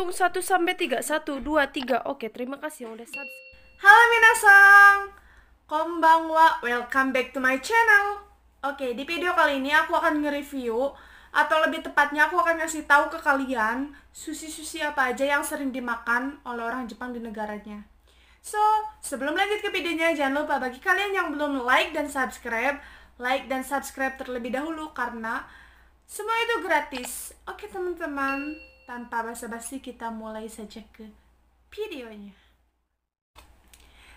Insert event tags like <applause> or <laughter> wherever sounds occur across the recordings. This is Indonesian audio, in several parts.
hitung 1 sampai 3. 1 2 3. Oke, terima kasih yang udah subscribe. Halo minasang, konbanwa, welcome back to my channel. Oke, di video kali ini aku akan nge-review atau lebih tepatnya aku akan ngasih tahu ke kalian sushi-sushi apa aja yang sering dimakan oleh orang Jepang di negaranya. So, sebelum lanjut ke videonya, jangan lupa bagi kalian yang belum like dan subscribe, like dan subscribe terlebih dahulu karena semua itu gratis. Oke teman-teman, tanpa basa-basi kita mulai saja ke videonya.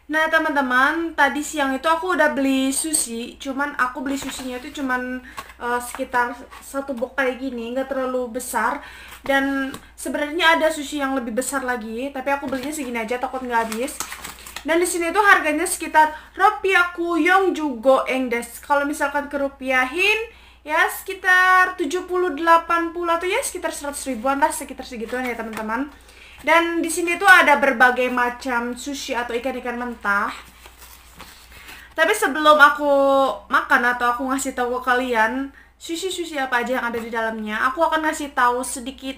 Nah teman-teman, tadi siang itu aku udah beli sushi, cuman aku beli sushinya itu cuman uh, sekitar satu box kayak gini, nggak terlalu besar. Dan sebenarnya ada sushi yang lebih besar lagi, tapi aku belinya segini aja takut nggak habis. Dan di sini tuh harganya sekitar rupiah kuyong jugo engdes. Kalau misalkan kerupiahin ya sekitar 70 80 atau ya sekitar 100 ribuan lah sekitar segituan ya teman-teman. Dan di sini tuh ada berbagai macam sushi atau ikan-ikan mentah. Tapi sebelum aku makan atau aku ngasih tahu ke kalian sushi-sushi apa aja yang ada di dalamnya, aku akan ngasih tahu sedikit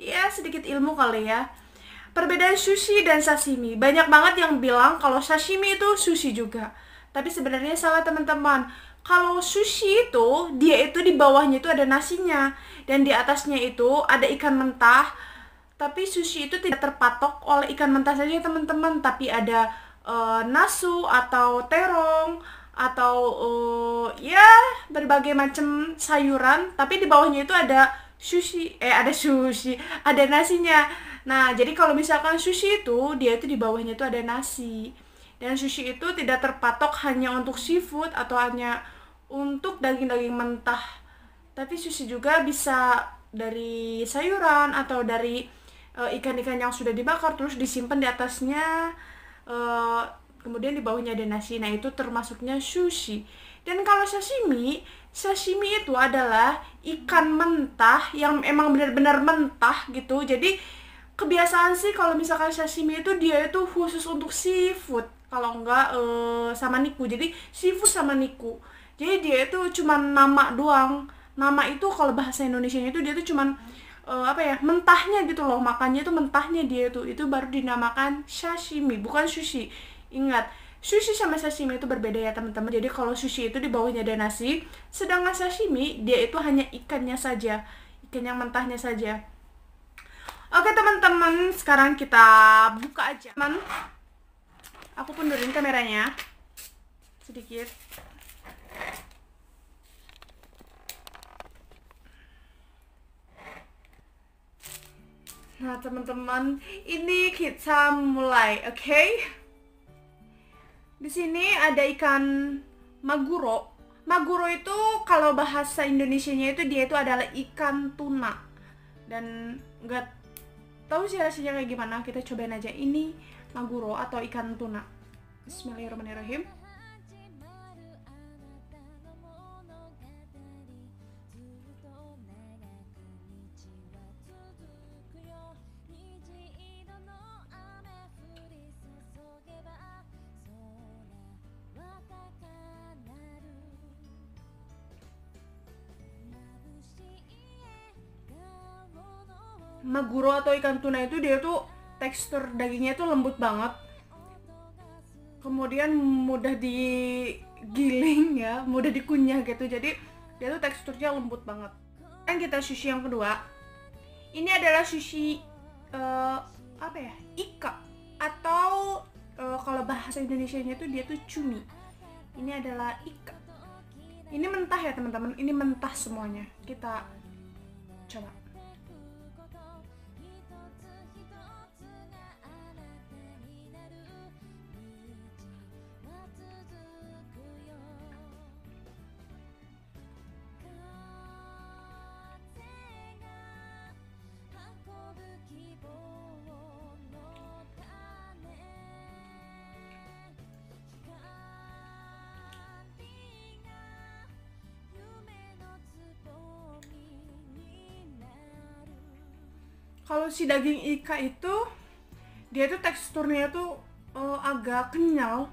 ya sedikit ilmu kali ya. Perbedaan sushi dan sashimi. Banyak banget yang bilang kalau sashimi itu sushi juga. Tapi sebenarnya salah teman-teman. Kalau sushi itu dia itu di bawahnya itu ada nasinya. Dan di atasnya itu ada ikan mentah. Tapi sushi itu tidak terpatok oleh ikan mentah saja teman-teman. Tapi ada uh, nasu atau terong atau uh, ya berbagai macam sayuran. Tapi di bawahnya itu ada sushi eh ada sushi ada nasinya. Nah jadi kalau misalkan sushi itu dia itu di bawahnya itu ada nasi dan sushi itu tidak terpatok hanya untuk seafood atau hanya untuk daging-daging mentah. Tapi sushi juga bisa dari sayuran atau dari Eh, ikan-ikan uh, yang sudah dibakar terus disimpan di atasnya uh, kemudian di bawahnya ada nasi. Nah itu termasuknya sushi. Dan kalau sashimi sashimi itu adalah ikan mentah yang emang benar-benar mentah gitu. Jadi kebiasaan sih kalau misalkan sashimi itu dia itu khusus untuk seafood kalau enggak uh, sama niku. Jadi seafood sama niku. Jadi dia itu cuma nama doang. Nama itu kalau bahasa Indonesia itu dia itu cuman uh, apa ya mentahnya gitu loh. Makannya itu mentahnya dia itu. Itu baru dinamakan sashimi bukan sushi. Ingat sushi sama sashimi itu berbeda ya teman-teman. Jadi kalau sushi itu di bawahnya ada nasi sedangkan sashimi dia itu hanya ikannya saja. Ikan yang mentahnya saja. Oke teman-teman sekarang kita buka aja. Teman aku pundurin kameranya sedikit Nah, teman-teman, ini kita mulai, oke? Okay? Di sini ada ikan maguro. Maguro itu kalau bahasa Indonesianya itu dia itu adalah ikan tuna. Dan nggak tahu sih rasanya kayak gimana. Kita cobain aja ini maguro atau ikan tuna. Bismillahirrahmanirrahim. maguro atau ikan tuna itu dia tuh tekstur dagingnya tuh lembut banget. Kemudian mudah digiling ya mudah dikunyah gitu. Jadi dia tuh teksturnya lembut banget. Kan kita sushi yang kedua. Ini adalah sushi uh, apa ya ika. Atau uh, kalau bahasa Indonesia nya tuh dia tuh cumi. Ini adalah ika. Ini mentah ya teman-teman. Ini mentah semuanya. Kita kalau si daging ika itu dia tuh teksturnya tuh uh, agak kenyal.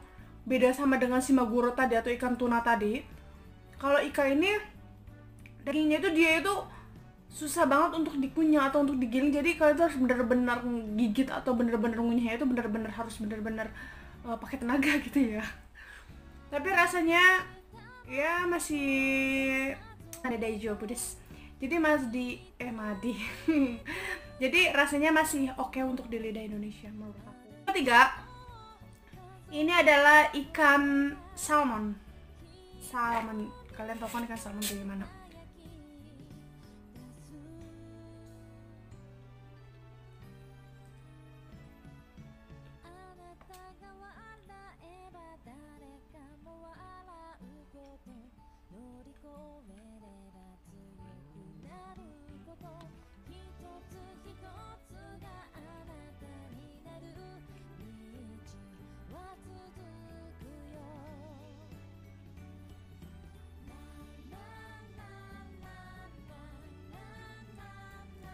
Beda sama dengan si maguro tadi atau ikan tuna tadi. Kalau ika ini dagingnya itu dia itu susah banget untuk dikunyah atau untuk digiling. Jadi kalian tuh harus benar-benar gigit atau benar-benar ngunyahnya itu benar-benar harus benar-benar uh, pakai tenaga <laughs> gitu ya. Tapi rasanya ya masih ada daijo pedes jadi mas di eh madi <laughs> jadi rasanya masih oke okay untuk di lidah Indonesia menurut aku. Ketiga ini adalah ikan salmon. Salmon. Kalian tahu kan ikan salmon kayak gimana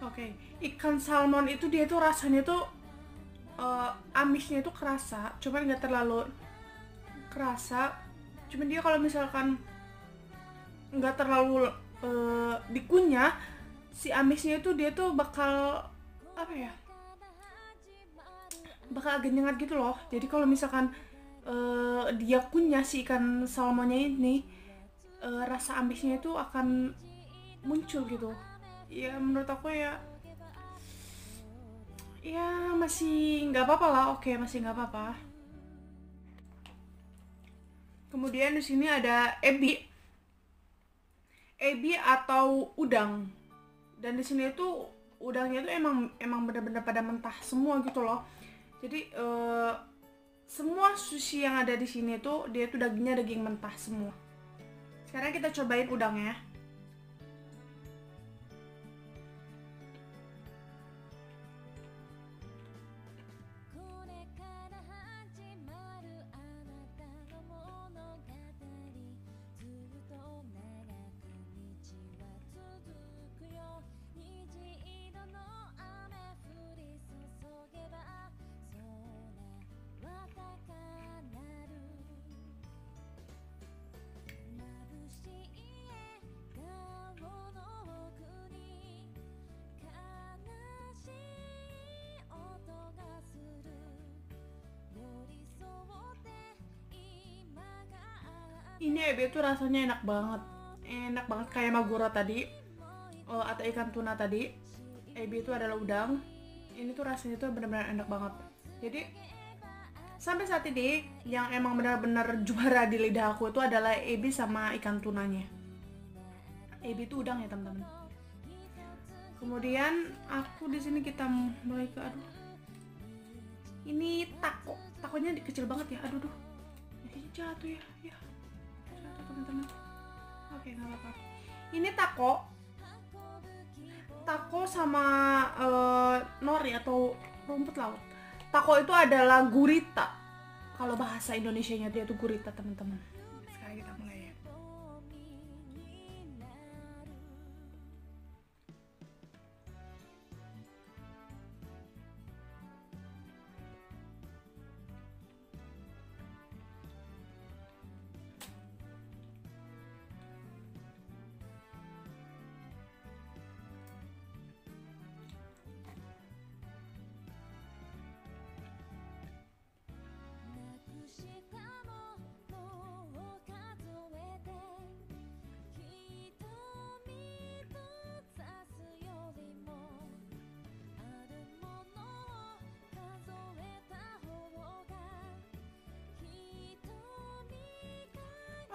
Oke, okay. ikan salmon itu dia tuh rasanya tuh uh, amisnya itu kerasa, cuman nggak terlalu kerasa. Cuman dia kalau misalkan nggak terlalu uh, dikunyah, si amisnya itu dia tuh bakal apa ya? Bakal agak nyengat gitu loh. Jadi kalau misalkan uh, dia kunyah si ikan salmonnya ini, uh, rasa amisnya itu akan muncul gitu. Ya menurut aku ya ya masih nggak apa-apa lah. Oke masih nggak apa-apa. Kemudian di sini ada ebi. Ebi atau udang. Dan di sini itu udangnya itu emang emang benar-benar pada mentah semua gitu loh. Jadi uh, semua sushi yang ada di sini tuh dia tuh dagingnya daging mentah semua. Sekarang kita cobain udangnya ini ebi tuh rasanya enak banget. Enak banget kayak maguro tadi. Oh, atau ikan tuna tadi. Ebi itu adalah udang. Ini tuh rasanya tuh benar-benar enak banget. Jadi sampai saat ini yang emang benar-benar <laughs> juara di lidah aku itu adalah ebi sama ikan tunanya. Ebi itu udang ya teman-teman. Kemudian aku di sini kita mulai ke aduh. Ini tako takonya kecil banget ya. Aduh duh jatuh ya. Ya apa-apa ini taco. Taco sama uh, nori atau rumput laut. Taco itu adalah gurita. Kalau bahasa Indonesia nya dia tuh gurita teman-teman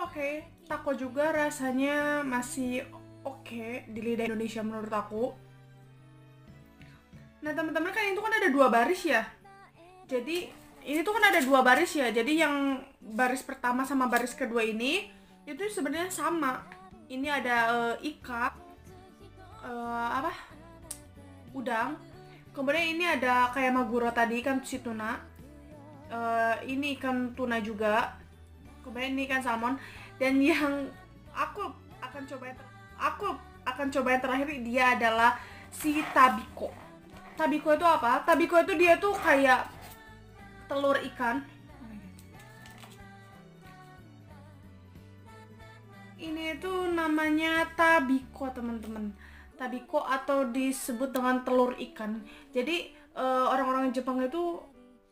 oke. Okay. taco juga rasanya masih oke okay di lidah Indonesia menurut aku. Nah teman-teman kan itu kan ada dua baris ya? Jadi ini tuh kan ada dua baris ya? Jadi yang baris pertama sama baris kedua ini itu sebenarnya sama. Ini ada uh, ikat uh, apa? Udang. Kemudian ini ada kayak maguro tadi kan si tuna. Uh, ini ikan tuna juga kemudian ini kan salmon. Dan yang aku akan coba aku akan coba yang terakhir dia adalah si tabiko. Tabiko itu apa? Tabiko itu dia tuh kayak telur ikan. Ini itu namanya tabiko teman-teman. Tabiko atau disebut dengan telur ikan. Jadi eh, orang-orang Jepang itu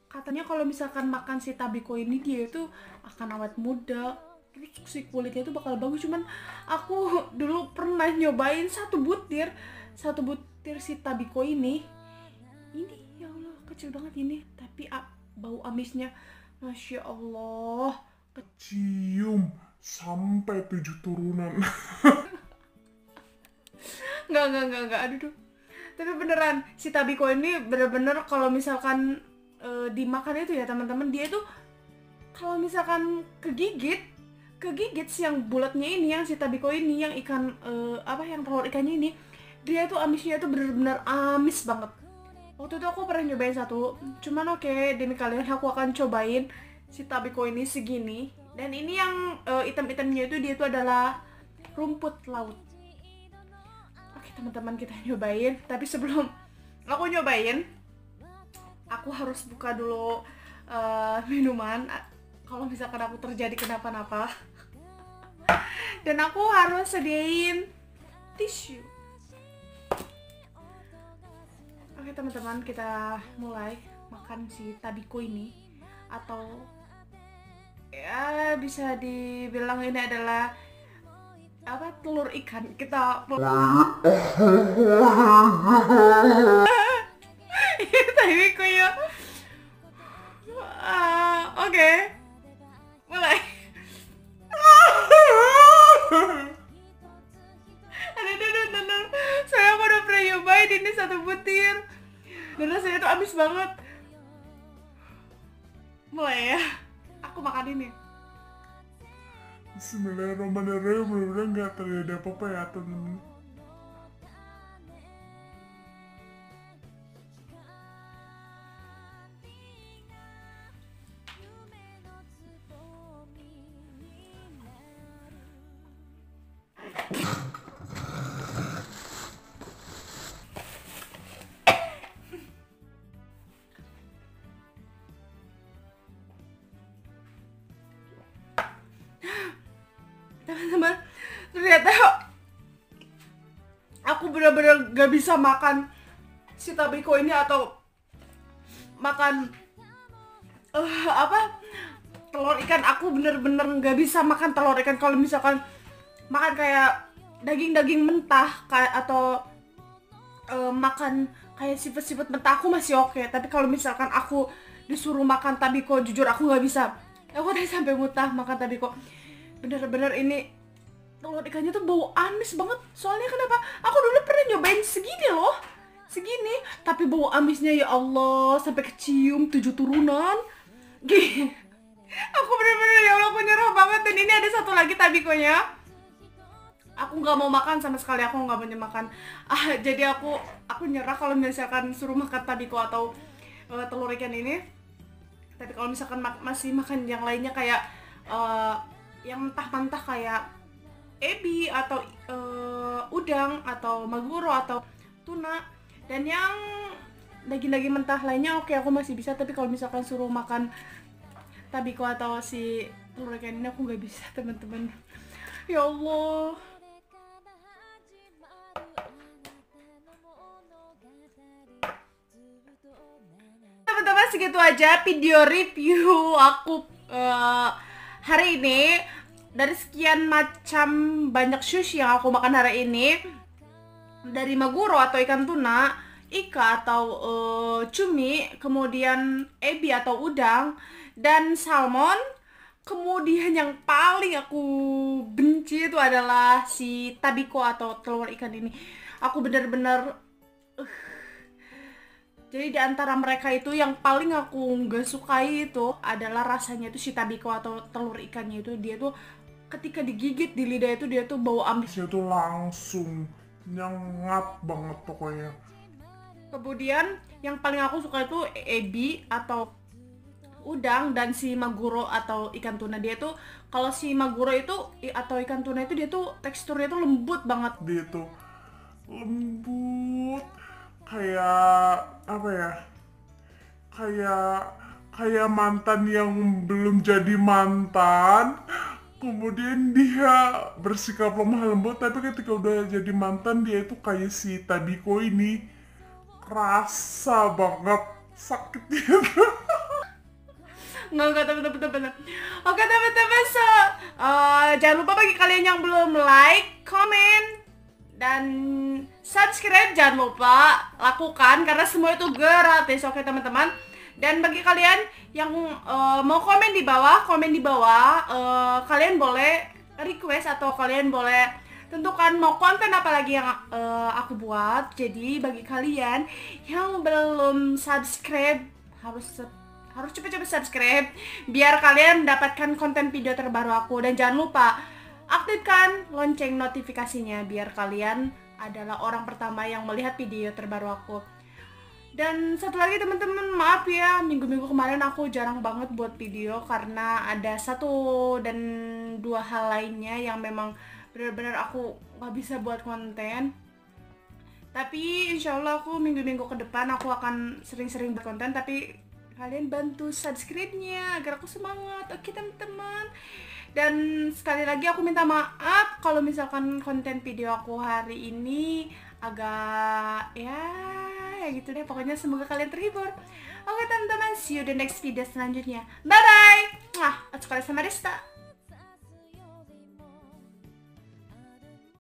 katanya kalau misalkan makan si tabiko ini dia itu akan awet muda. Terus si kulitnya itu bakal bagus. Cuman aku dulu pernah nyobain satu butir satu butir si tabiko ini. Ini ya Allah kecil banget ini. Tapi ah, bau amisnya. Masya Allah cium sampai tujuh turunan. <laughs> Nggak nggak nggak nggak. Aduh duh. tapi beneran si tabiko ini bener-bener kalau misalkan eh, dimakan itu ya teman-teman. Dia itu kalau misalkan kegigit kegigit si yang bulatnya ini yang si tabiko ini yang ikan eh, apa yang telur ikannya ini dia tuh amisnya itu bener-bener amis banget. Waktu itu aku pernah nyobain satu cuman oke demi kalian aku akan cobain si tabiko ini segini. Dan ini yang eh, item-itemnya itu dia itu adalah rumput laut. Oke teman-teman kita <laughs> nyobain. Tapi sebelum aku nyobain Aku harus buka dulu eh, minuman. Kalau misalkan aku terjadi kenapa-napa. Dan aku harus sediain tisu. Oke teman-teman kita mulai makan si tabiko ini. Atau ya bisa dibilang ini adalah apa telur ikan. Kita <laughs> mau tapi kayak Ah, oke. Mulai. Ada ada ada saya udah pernah nyobain ini satu butir. Dan rasanya tuh amis banget. Mulai ya. Aku makan ini. Bismillahirrahmanirrahim. Mudah-mudahan nggak terjadi apa-apa ya temen teman-teman ternyata aku benar-benar gak bisa makan si tabiko ini atau makan eh apa telur ikan. Aku bener-bener gak bisa makan telur ikan. Kalau misalkan makan kayak daging-daging mentah kayak atau eh, makan kayak siput-siput mentah aku masih oke. Tapi kalau misalkan aku disuruh makan tabiko jujur aku nggak bisa. Aku udah sampai mutah makan tabiko. Bener-bener ini telur ikannya tuh bau amis banget. Soalnya kenapa? Aku dulu pernah nyobain segini loh. Segini. Tapi bau amisnya ya Allah sampai kecium tujuh turunan. Gih. aku bener-bener ya Allah aku nyerah banget. Dan ini ada satu lagi tabikonya aku nggak mau makan sama sekali. Aku nggak mau makan. Ah jadi aku aku nyerah kalau misalkan suruh makan tabiko atau eh, telur ikan ini. Tapi kalau misalkan mak- masih makan yang lainnya kayak eh, yang mentah-mentah kayak ebi atau eh, udang atau maguro atau tuna. Dan yang daging-daging mentah lainnya oke aku masih bisa. Tapi kalau misalkan suruh makan tabiko atau si telur ikan ini aku nggak bisa <laughs> teman-teman. Ya Allah. Teman-teman segitu aja video review aku eh, hari ini dari sekian macam banyak sushi yang aku makan hari ini dari maguro atau ikan tuna ika atau eh, cumi kemudian ebi atau udang dan salmon kemudian yang paling aku benci itu adalah si tabiko atau telur ikan ini. Aku benar-benar jadi di antara mereka itu yang paling aku nggak sukai itu adalah rasanya itu si tabiko atau telur ikannya itu. Dia tuh ketika digigit di lidah itu dia tuh bau amis. Saya tuh langsung nyengat banget pokoknya Kemudian yang paling aku suka itu ebi atau udang dan si maguro atau ikan tuna dia tuh kalau si maguro itu atau ikan tuna itu dia tuh teksturnya tuh lembut banget. dia tuh lembut kayak apa ya kayak kayak mantan yang belum jadi mantan kemudian dia bersikap lemah lembut tapi ketika udah jadi mantan dia itu kayak si Tabiko ini. Kerasa banget sakitnya. <laughs> Nggak nggak teman-teman teman oke teman-teman so uh, jangan lupa bagi kalian yang belum like comment dan subscribe. Jangan lupa lakukan karena semua itu gratis. Oke teman-teman dan bagi kalian yang uh, mau komen di bawah komen di bawah uh, kalian boleh request atau kalian boleh tentukan mau konten apa lagi yang uh, aku buat. Jadi bagi kalian yang belum subscribe harus harus cepet-cepet subscribe biar kalian mendapatkan konten video terbaru aku. Dan jangan lupa aktifkan lonceng notifikasinya biar kalian adalah orang pertama yang melihat video terbaru aku dan satu lagi teman-teman maaf ya minggu-minggu kemarin aku jarang banget buat video karena ada satu dan dua hal lainnya yang memang benar-benar aku nggak bisa buat konten. Tapi insya Allah aku minggu-minggu ke depan aku akan sering-sering buat konten tapi kalian bantu subscribe-nya agar aku semangat. Oke teman-teman. Dan sekali lagi aku minta maaf kalau misalkan konten video aku hari ini agak ya ya gitu deh. Pokoknya semoga kalian terhibur. Oke teman-teman see you the next video selanjutnya. Bye bye ah sekali sama Desta